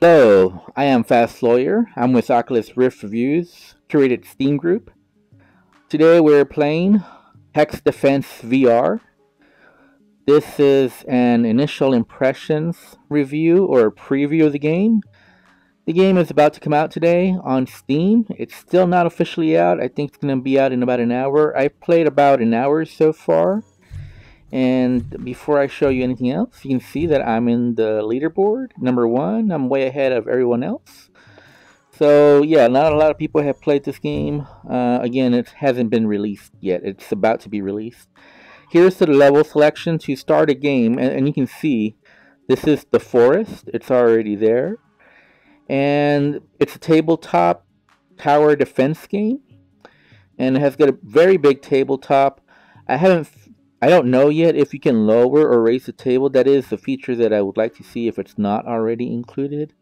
Hello, I am Fast Lawyer. I'm with Oculus Rift Reviews, curated Steam group. Today we're playing Hex Defense VR. This is an initial impressions review or preview of the game. The game is about to come out today on Steam. It's still not officially out. I think it's going to be out in about an hour. I've played about an hour so far. And before I show you anything else, you can see that I'm in the leaderboard, number one. I'm way ahead of everyone else. So yeah, not a lot of people have played this game. Uh, again, it hasn't been released yet. It's about to be released. Here's the level selection to start a game, and, and you can see this is the forest. It's already there. And it's a tabletop tower defense game. And it has got a very big tabletop. I haven't I don't know yet if you can lower or raise the table. That is the feature that I would like to see if it's not already included.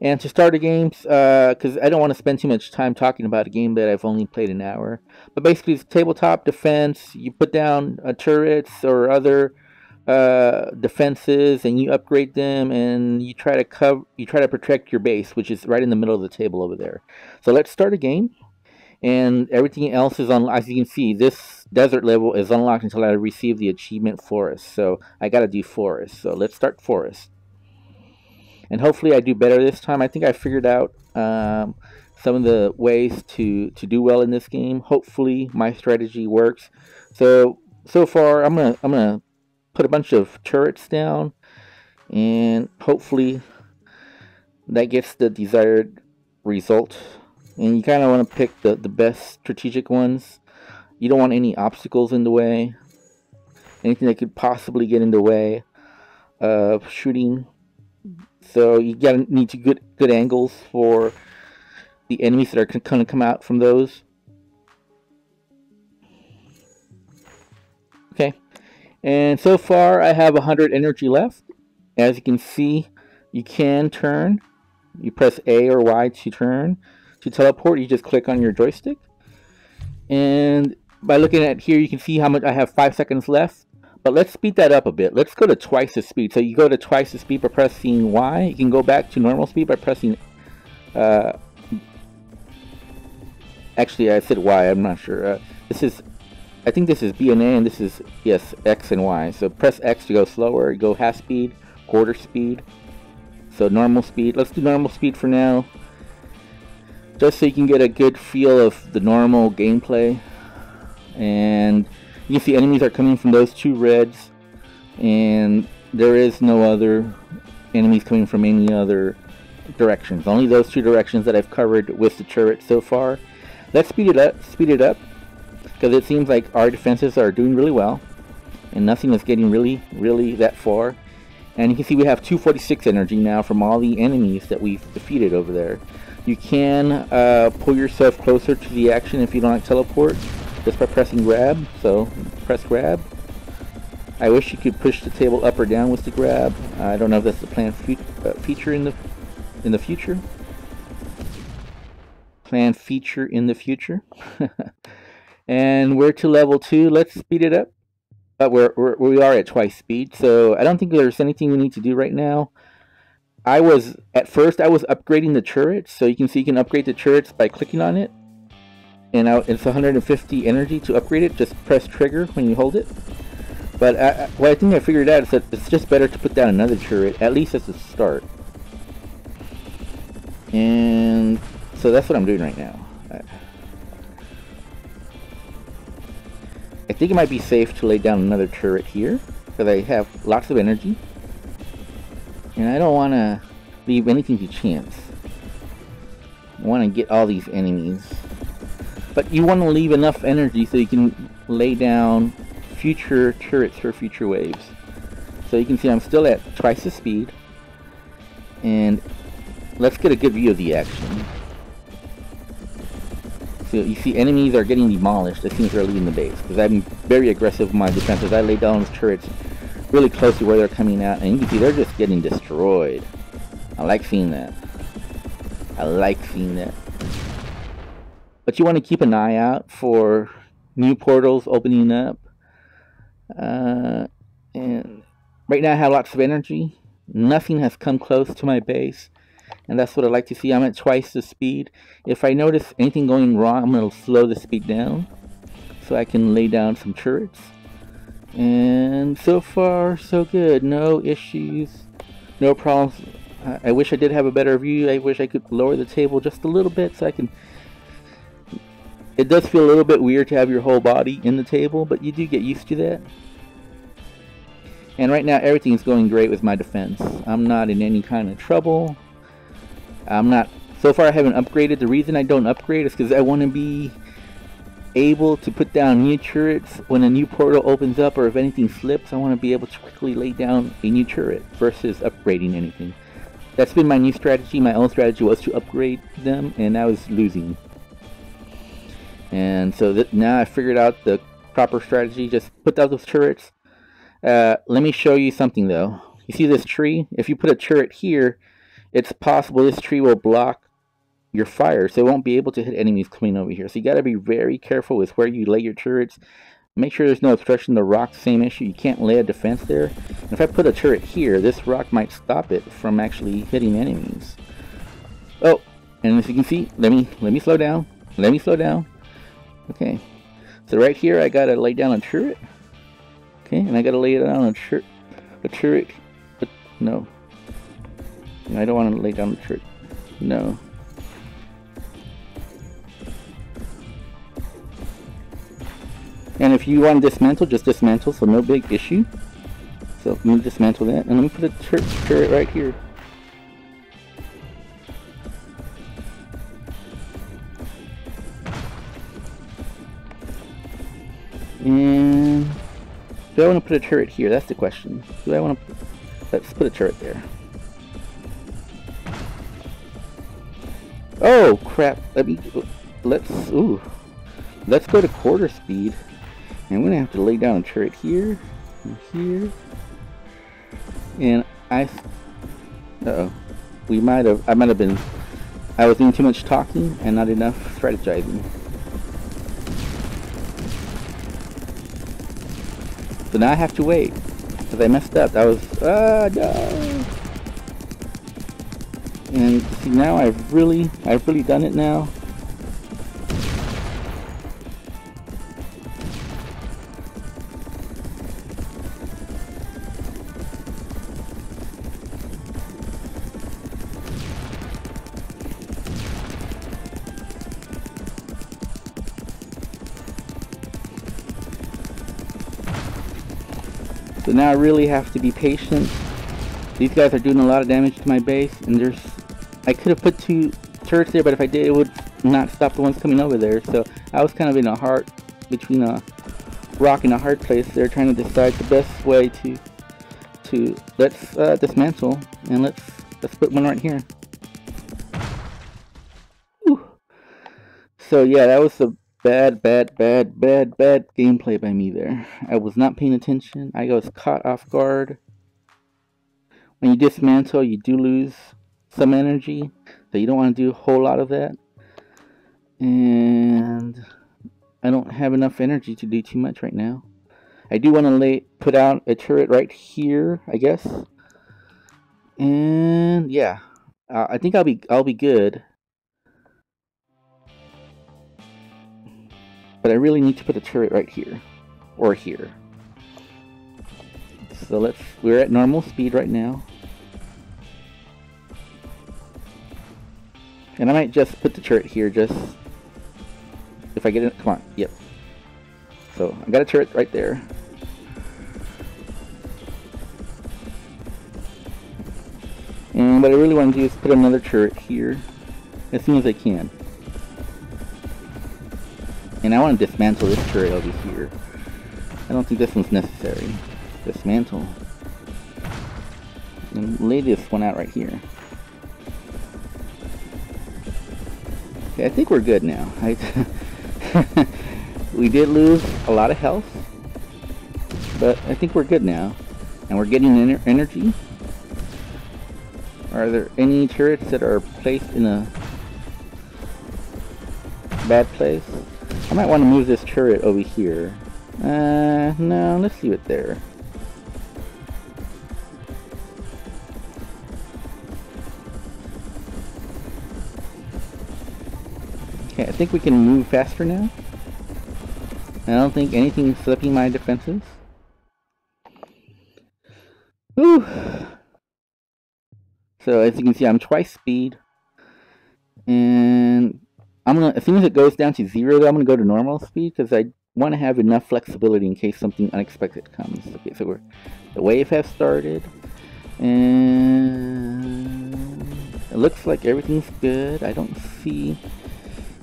And to start a game, because uh, I don't want to spend too much time talking about a game that I've only played an hour. But basically, it's tabletop defense. You put down uh, turrets or other uh, defenses, and you upgrade them, and you try to cover, you try to protect your base, which is right in the middle of the table over there. So let's start a game and everything else is on as you can see this desert level is unlocked until I receive the achievement forest. So I gotta do forest. So let's start forest. And hopefully I do better this time. I think I figured out um, some of the ways to to do well in this game. Hopefully my strategy works. So so far I'm gonna I'm gonna put a bunch of turrets down. And hopefully that gets the desired result and you kind of want to pick the, the best strategic ones. You don't want any obstacles in the way. Anything that could possibly get in the way of shooting. So you gotta need to good good angles for the enemies that are gonna come out from those. Okay, and so far I have 100 energy left. As you can see, you can turn. You press A or Y to turn. To teleport, you just click on your joystick. And by looking at here, you can see how much I have 5 seconds left. But let's speed that up a bit. Let's go to twice the speed. So you go to twice the speed by pressing Y. You can go back to normal speed by pressing... Uh, actually, I said Y. I'm not sure. Uh, this is... I think this is B and A, and this is, yes, X and Y. So press X to go slower. Go half speed, quarter speed. So normal speed. Let's do normal speed for now just so you can get a good feel of the normal gameplay. And you can see enemies are coming from those two reds and there is no other enemies coming from any other directions. Only those two directions that I've covered with the turret so far. Let's speed it up speed it up because it seems like our defenses are doing really well and nothing is getting really really that far. And you can see we have 246 energy now from all the enemies that we've defeated over there you can uh, pull yourself closer to the action if you don't like teleport, just by pressing grab. So, press grab. I wish you could push the table up or down with the grab. I don't know if that's the planned fe uh, feature in the in the future. Planned feature in the future. and we're to level two. Let's speed it up. But we're, we're we are at twice speed, so I don't think there's anything we need to do right now. I was at first I was upgrading the turrets, so you can see you can upgrade the turrets by clicking on it. And now it's 150 energy to upgrade it. Just press trigger when you hold it. But I, what I think I figured out is that it's just better to put down another turret, at least as a start. And so that's what I'm doing right now. I think it might be safe to lay down another turret here, because I have lots of energy. And I don't want to leave anything to chance. I want to get all these enemies. But you want to leave enough energy so you can lay down future turrets for future waves. So you can see I'm still at twice the speed. And let's get a good view of the action. So you see enemies are getting demolished as soon as they're leaving the base. Because I'm very aggressive with my defenses. I lay down turrets really close to where they're coming out, and you can see they're just getting destroyed. I like seeing that. I like seeing that. But you want to keep an eye out for new portals opening up. Uh, and right now I have lots of energy. Nothing has come close to my base. and that's what I like to see. I'm at twice the speed. If I notice anything going wrong, I'm going to slow the speed down so I can lay down some turrets. And so far, so good. No issues, no problems. I, wish I did have a better view. I wish I could lower the table just a little bit so I can... It does feel a little bit weird to have your whole body in the table, but you do get used to that. And right now, everything's going great with my defense. I'm not in any kind of trouble. I'm not... So far, I haven't upgraded. The reason I don't upgrade is because I want to be able to put down new turrets when a new portal opens up or if anything slips I want to be able to quickly lay down a new turret versus upgrading anything. That's been my new strategy. My old strategy was to upgrade them and I was losing. And so now I figured out the proper strategy. Just put down those turrets. Uh, let me show you something though. You see this tree? If you put a turret here, it's possible this tree will block your fire, so it won't be able to hit enemies coming over here. So you got to be very careful with where you lay your turrets. Make sure there's no obstruction. The rock, same issue. You can't lay a defense there. And if I put a turret here, this rock might stop it from actually hitting enemies. Oh, and as you can see, let me let me slow down. Let me slow down. Okay, so right here I gotta lay down a turret. Okay, and I gotta lay it down a turret. A turret. But no, I don't want to lay down the turret. No. And if you want to dismantle, just dismantle, so no big issue. So let me dismantle that, and let me put a tur turret right here. And do I want to put a turret here? That's the question. Do I want to? Let's put a turret there. Oh crap! Let me. Let's. Ooh. Let's go to quarter speed. I'm gonna have to lay down a turret here and here. And I uh oh. We might have I might have been I was doing too much talking and not enough strategizing. So now I have to wait. Because I messed up. That was ah no and see now I've really I've really done it now now I really have to be patient. These guys are doing a lot of damage to my base, and there's... I could have put two turrets there, but if I did, it would not stop the ones coming over there. So I was kind of in a hard... between a rock and a hard place They're trying to decide the best way to... to... let's uh, dismantle, and let's... let's put one right here. Whew. So yeah, that was the Bad, bad, bad, bad, bad gameplay by me there. I was not paying attention. I was caught off guard. When you dismantle, you do lose some energy. So you don't want to do a whole lot of that. And I don't have enough energy to do too much right now. I do want to lay put out a turret right here, I guess. And yeah, uh, I think I'll be I'll be good. But I really need to put a turret right here. Or here. So let's... We're at normal speed right now. And I might just put the turret here just... If I get it... Come on. Yep. So, I got a turret right there. And what I really want to do is put another turret here as soon as I can. And I want to dismantle this turret over here. I don't think this one's necessary. Dismantle. And lay this one out right here. Okay, I think we're good now. I we did lose a lot of health, but I think we're good now. And we're getting ener energy. Are there any turrets that are placed in a bad place? I might want to move this turret over here. Uh, no, let's leave it there. Okay, I think we can move faster now. I don't think anything's slipping my defenses. Whew. So as you can see, I'm twice speed. And I'm gonna, as soon as it goes down to zero, I'm gonna go to normal speed because I want to have enough flexibility in case something unexpected comes. Okay, so we're, the wave has started. And it looks like everything's good. I don't see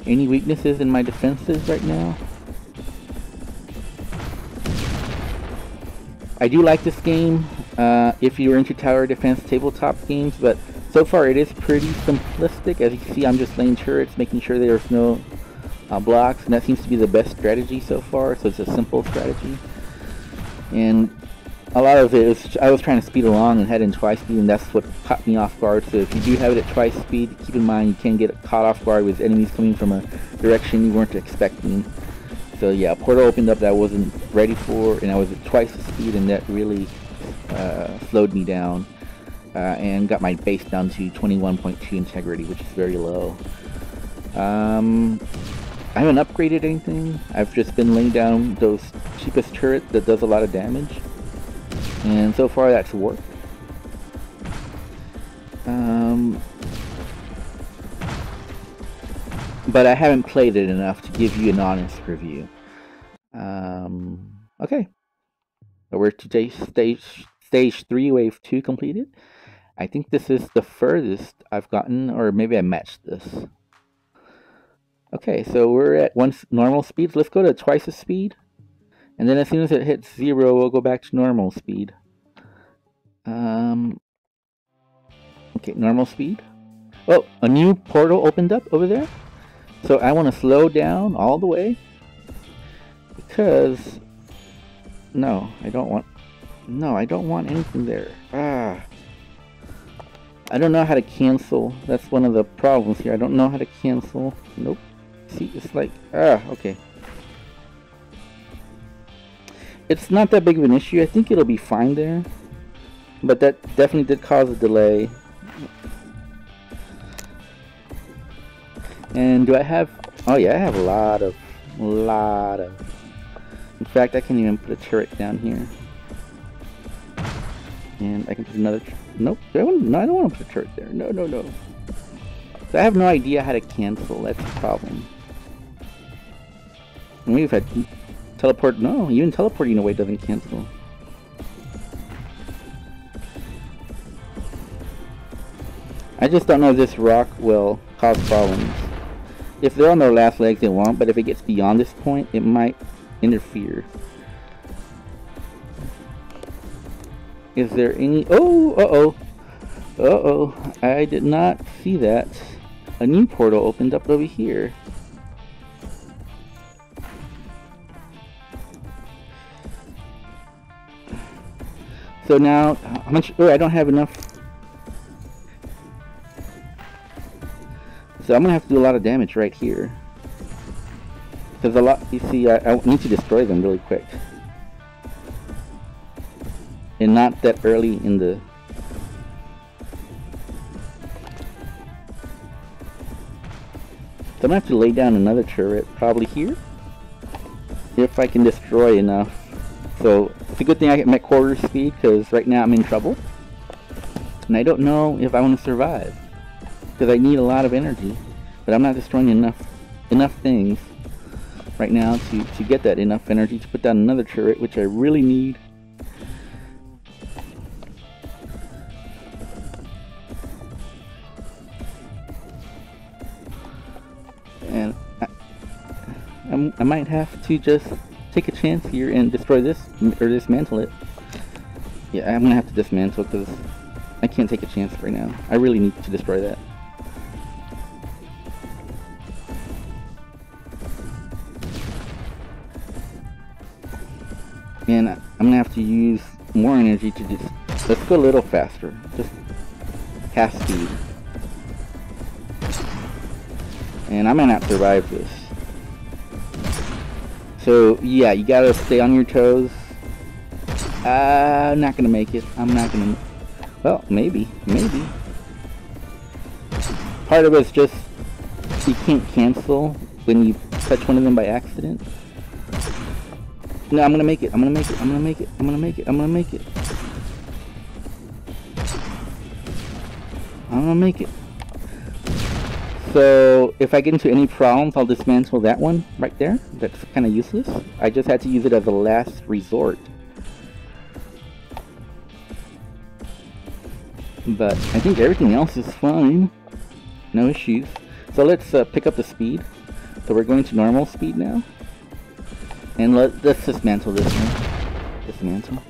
any weaknesses in my defenses right now. I do like this game uh, if you're into tower defense tabletop games, but so far it is pretty simplistic. As you can see, I'm just laying turrets, making sure there's no uh, blocks, and that seems to be the best strategy so far, so it's a simple strategy. And a lot of it is, I was trying to speed along and head in twice speed, and that's what caught me off guard. So if you do have it at twice speed, keep in mind you can get caught off guard with enemies coming from a direction you weren't expecting. So yeah, a portal opened up that I wasn't ready for, and I was at twice the speed, and that really uh, slowed me down, and got my base down to 21.2 integrity, which is very low. Um, I haven't upgraded anything. I've just been laying down those cheapest turret that does a lot of damage, and so far that's worked. Um, but I haven't played it enough to give you an honest review. Um, okay. So we're to stage stage three, wave two completed. I think this is the furthest I've gotten, or maybe I matched this. Okay, so we're at one normal speed. Let's go to twice the speed. And then as soon as it hits zero, we'll go back to normal speed. Um, okay, normal speed. Oh, a new portal opened up over there. So I want to slow down all the way because no, I don't want no, I don't want anything there. Ah. I don't know how to cancel. That's one of the problems here. I don't know how to cancel. Nope. See, it's like, ah, okay. It's not that big of an issue. I think it'll be fine there. But that definitely did cause a delay. And do I have... Oh yeah, I have a lot of... A lot of... In fact, I can even put a turret down here. And I can put another... Nope. I no, I don't want to put a turret there. No, no, no. So I have no idea how to cancel. That's the problem. If I teleport... No, even teleporting away doesn't cancel. I just don't know if this rock will cause problems. If they're on their last legs, it won't, but if it gets beyond this point, it might interfere. Is there any... Oh, uh-oh. Uh-oh. I did not see that. A new portal opened up over here. So now, how much... Oh, I don't have enough So I'm gonna have to do a lot of damage right here. Because a lot, you see, I, I need to destroy them really quick. And not that early in the... So I'm gonna have to lay down another turret, probably here. If I can destroy enough. So, it's a good thing I get my quarter speed, because right now I'm in trouble. And I don't know if I want to survive because I need a lot of energy but I'm not destroying enough enough things right now to, to get that enough energy to put down another turret which I really need I might have to just take a chance here and destroy this or dismantle it yeah I'm gonna have to dismantle because I can't take a chance right now I really need to destroy that And I'm gonna have to use more energy to just, let's go a little faster. Just half speed. And I might not survive this. So yeah, you gotta stay on your toes. Uh, I'm not gonna make it. I'm not gonna, well, maybe, maybe. Part of it's just, you can't cancel when you touch one of them by accident. No, I'm gonna make it. I'm gonna make it. I'm gonna make it. I'm gonna make it. I'm gonna make it. I'm gonna make it. So, if I get into any problems, I'll dismantle that one right there. That's kind of useless. I just had to use it as a last resort. But I think everything else is fine. No issues. So let's uh, pick up the speed. So we're going to normal speed now. And let, let's dismantle this one. Dismantle.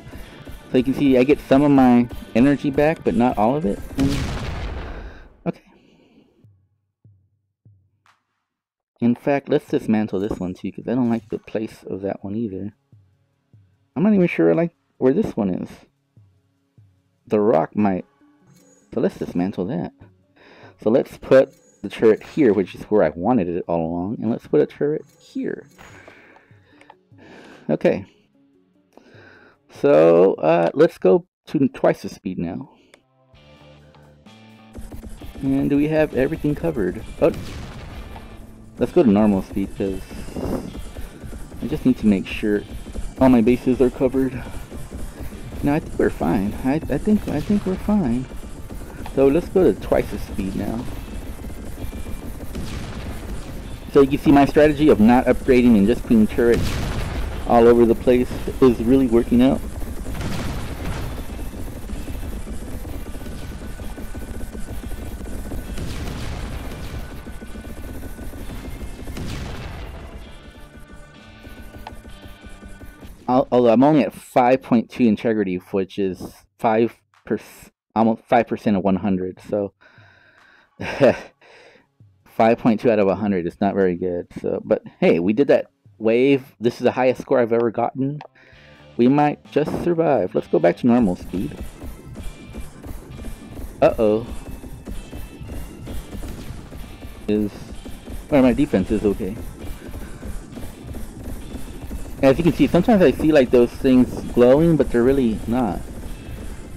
So you can see I get some of my energy back, but not all of it. And In fact, let's dismantle this one too, because I don't like the place of that one either. I'm not even sure I like where this one is. The rock might. So let's dismantle that. So let's put the turret here, which is where I wanted it all along, and let's put a turret here. Okay. So, uh, let's go to twice the speed now. And do we have everything covered? Oh, let's go to normal speed because I just need to make sure all my bases are covered. No, I think we're fine. I, I think I think we're fine. So let's go to twice the speed now. So you can see my strategy of not upgrading and just putting turrets all over the place is really working out. Although I'm only at 5.2 integrity, which is 5 percent, almost 5% of 100, so 5.2 out of 100 is not very good. So, but hey, we did that wave. This is the highest score I've ever gotten. We might just survive. Let's go back to normal speed. Uh-oh. Is... Well, my defense is okay. As you can see, sometimes I see like those things glowing, but they're really not.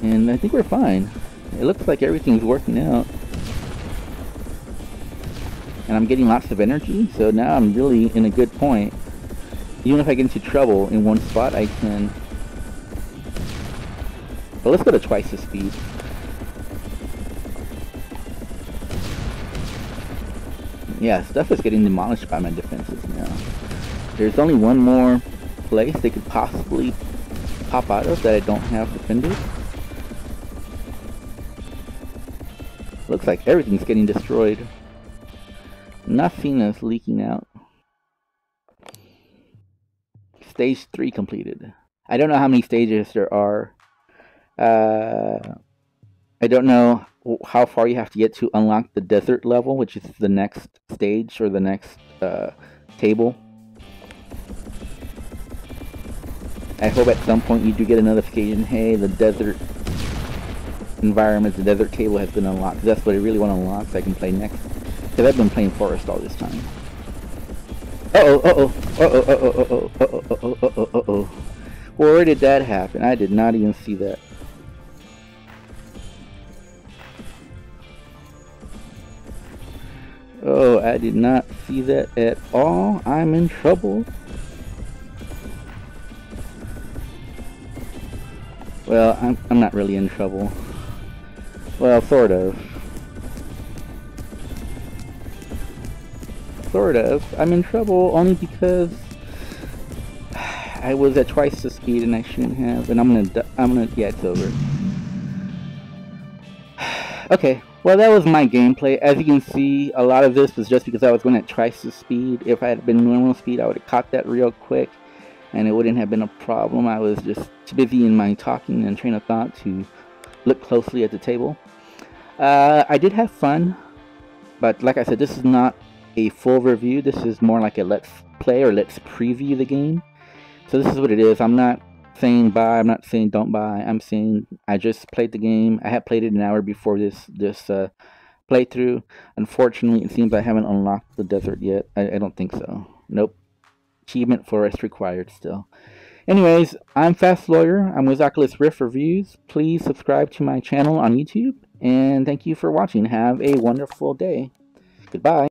And I think we're fine. It looks like everything's working out. And I'm getting lots of energy, so now I'm really in a good point. Even if I get into trouble in one spot, I can... But let's go to twice the speed. Yeah, stuff is getting demolished by my defenses now. There's only one more place they could possibly pop out of that I don't have defended. Looks like everything's getting destroyed. Nothing is leaking out. Stage 3 completed. I don't know how many stages there are. Uh, I don't know how far you have to get to unlock the desert level, which is the next stage or the next uh, table. I hope at some point you do get a notification, hey, the desert environment, the desert table has been unlocked. That's what I really want to unlock so I can play next. Because I've been playing Forest all this time. Uh-oh, uh-oh, uh-oh, uh-oh, uh-oh, uh-oh, uh-oh, uh-oh, uh-oh. Where did that happen? I did not even see that. Oh, I did not see that at all. I'm in trouble. Well, I'm, I'm not really in trouble. Well, sort of. Sort of. I'm in trouble only because I was at twice the speed and I shouldn't have, and I'm gonna, I'm gonna, yeah, it's over. okay, well that was my gameplay. As you can see, a lot of this was just because I was going at twice the speed. If I had been normal speed, I would have caught that real quick and it wouldn't have been a problem. I was just too busy in my talking and train of thought to look closely at the table. Uh, I did have fun, but like I said, this is not a full review. This is more like a let's play or let's preview the game. So this is what it is. I'm not saying buy. I'm not saying don't buy. I'm saying I just played the game. I had played it an hour before this this uh, playthrough. Unfortunately, it seems I haven't unlocked the desert yet. I, I don't think so. Nope achievement forest required still. Anyways, I'm Fast Lawyer. I'm with Oculus Rift Reviews. Please subscribe to my channel on YouTube. And thank you for watching. Have a wonderful day. Goodbye.